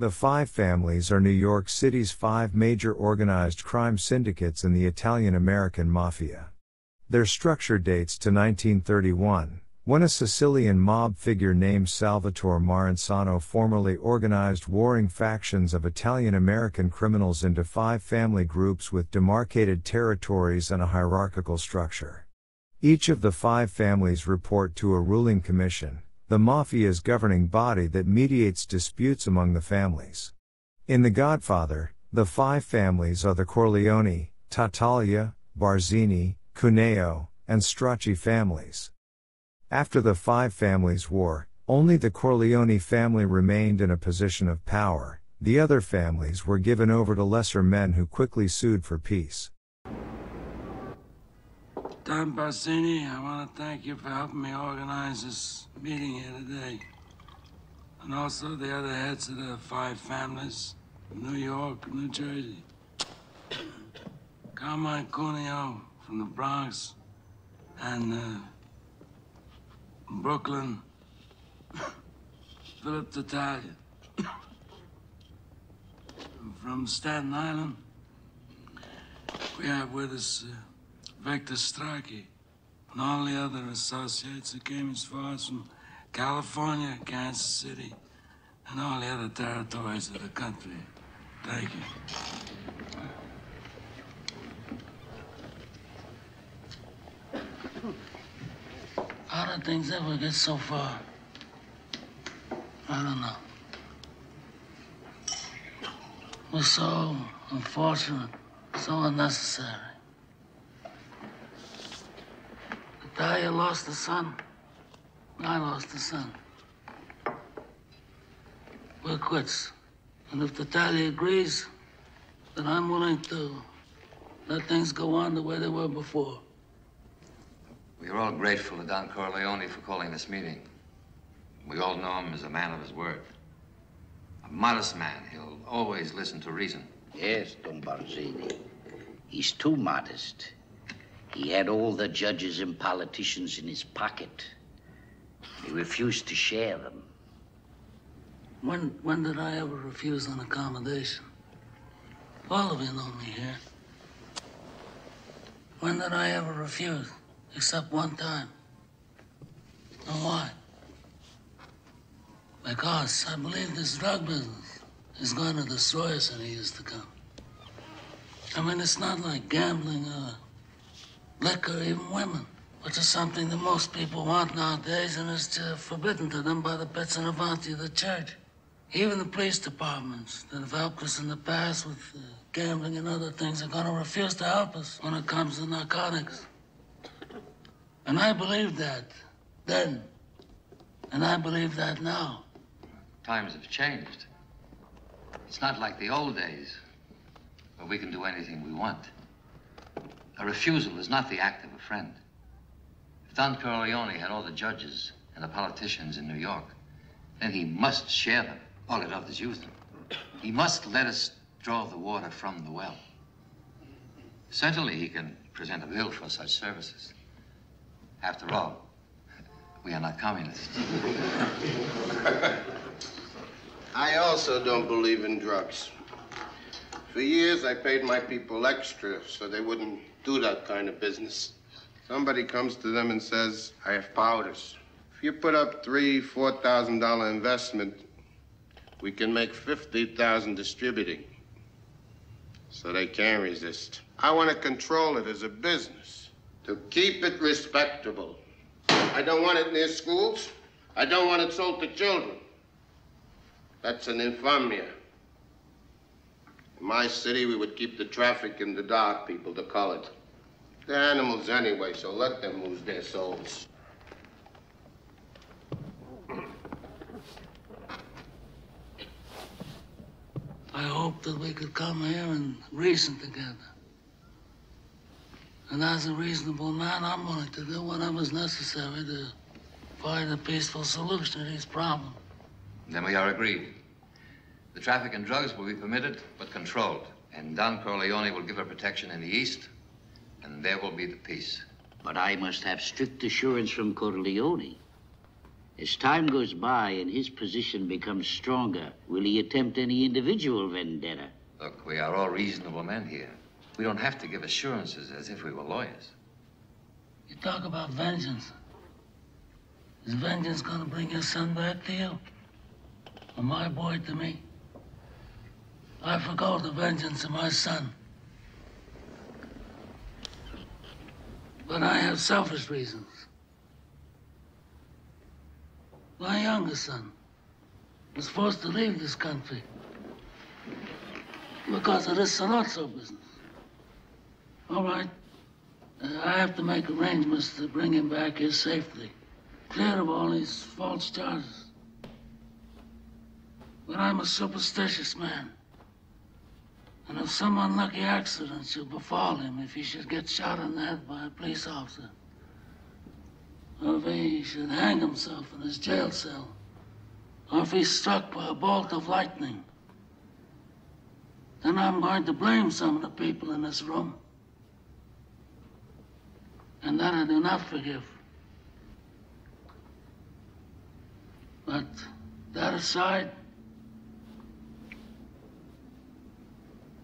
The Five Families are New York City's five major organized crime syndicates in the Italian American Mafia. Their structure dates to 1931, when a Sicilian mob figure named Salvatore Maranzano formally organized warring factions of Italian American criminals into five family groups with demarcated territories and a hierarchical structure. Each of the five families report to a ruling commission, the mafia's governing body that mediates disputes among the families. In The Godfather, the five families are the Corleone, Tattaglia, Barzini, Cuneo, and Stracci families. After the Five Families War, only the Corleone family remained in a position of power, the other families were given over to lesser men who quickly sued for peace. Don Barzini, I want to thank you for helping me organize this meeting here today. And also the other heads of the five families, New York, New Jersey. Carmine Cuneo from the Bronx, and uh, Brooklyn, Philip Tattaglia. from Staten Island, we have with us uh, Victor Stracci, and all the other associates who came as far as from California, Kansas City, and all the other territories of the country. Thank you. How did things ever get so far? I don't know. Was so unfortunate, so unnecessary. Tattaglia lost a son. I lost a son. We're quits. And if Tattaglia agrees, then I'm willing to let things go on the way they were before. We are all grateful to Don Corleone for calling this meeting. We all know him as a man of his word. A modest man. He'll always listen to reason. Yes, Don Barzini. He's too modest. He had all the judges and politicians in his pocket. He refused to share them. When, when did I ever refuse an accommodation? All of you know me here. When did I ever refuse? Except one time. And why? Because I believe this drug business is going to destroy us in the years to come. I mean, it's not like gambling or liquor, even women, which is something that most people want nowadays and is uh, forbidden to them by the pezzonovante of the church. Even the police departments that have helped us in the past with uh, gambling and other things are going to refuse to help us when it comes to narcotics. And I believed that then. And I believe that now. Times have changed. It's not like the old days where we can do anything we want. A refusal is not the act of a friend. If Don Corleone had all the judges and the politicians in New York, then he must share them. All he does is use them. He must let us draw the water from the well. Certainly, he can present a bill for such services. After all, we are not communists. I also don't believe in drugs. For years, I paid my people extra so they wouldn't do that kind of business. Somebody comes to them and says, I have powders. If you put up three, four thousand dollar investment, we can make fifty thousand distributing. So they can't resist. I want to control it as a business, to keep it respectable. I don't want it near schools. I don't want it sold to children. That's an infamia. In my city, we would keep the traffic in the dark, people, to call it. They're animals anyway, so let them lose their souls. I hope that we could come here and reason together. And as a reasonable man, I'm willing to do whatever's necessary to find a peaceful solution to these problems. Then we are agreed. The traffic in drugs will be permitted, but controlled. And Don Corleone will give her protection in the East, and there will be the peace. But I must have strict assurance from Corleone. As time goes by and his position becomes stronger, will he attempt any individual vendetta? Look, we are all reasonable men here. We don't have to give assurances as if we were lawyers. You talk about vengeance. Is vengeance gonna bring your son back to you? Or my boy to me? I forgot the vengeance of my son. But I have selfish reasons. My younger son was forced to leave this country because of this Sollozzo business. All right, uh, I have to make arrangements to bring him back here safely, clear of all these false charges. But I'm a superstitious man. And if some unlucky accident should befall him, if he should get shot in the head by a police officer, or if he should hang himself in his jail cell, or if he's struck by a bolt of lightning, then I'm going to blame some of the people in this room. And that I do not forgive. But that aside,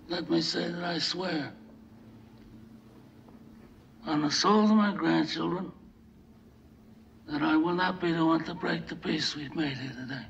let me say that I swear on the souls of my grandchildren that I will not be the one to break the peace we've made here today.